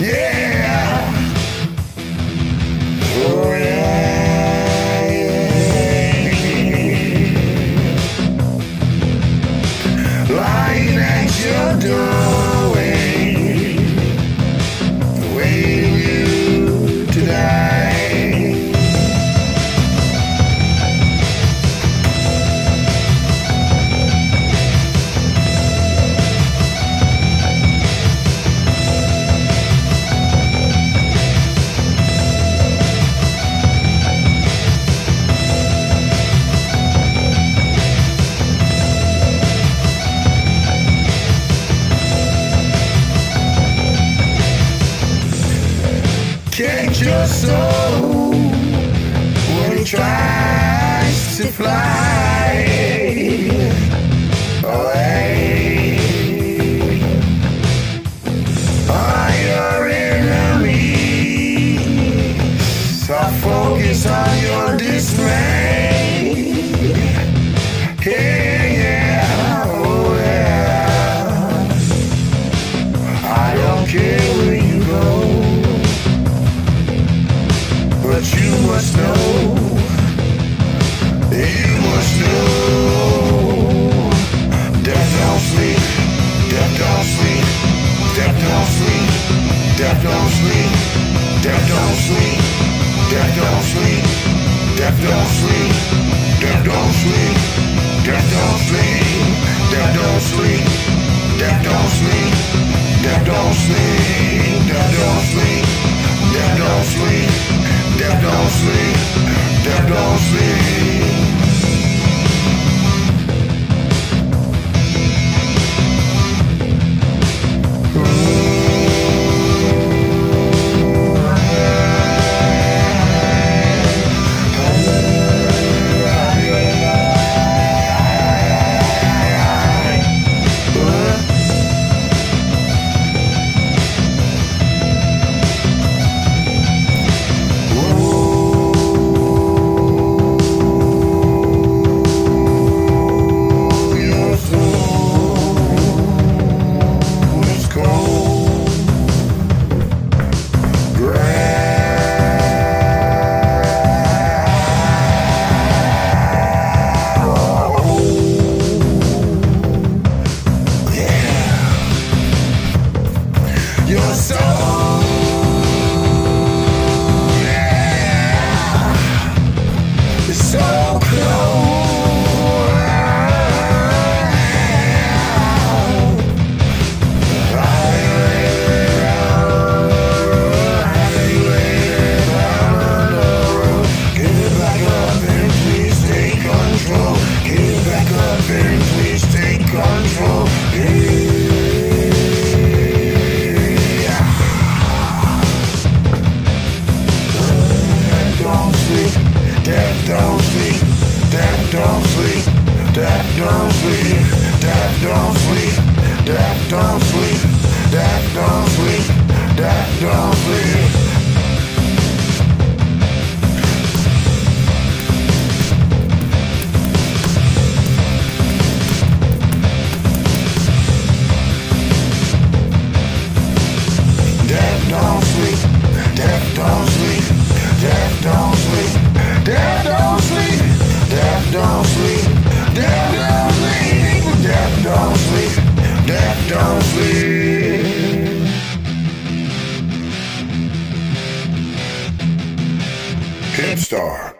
Yeah! your soul when he tries to fly. Death don't sleep. Death don't sleep. Death don't sleep. Death don't sleep. Death don't sleep. don't sleep, that don't sleep, that don't sleep. Hit.